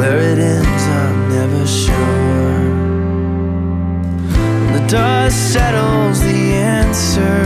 Where it ends, I'm never sure. When the dust settles, the answer.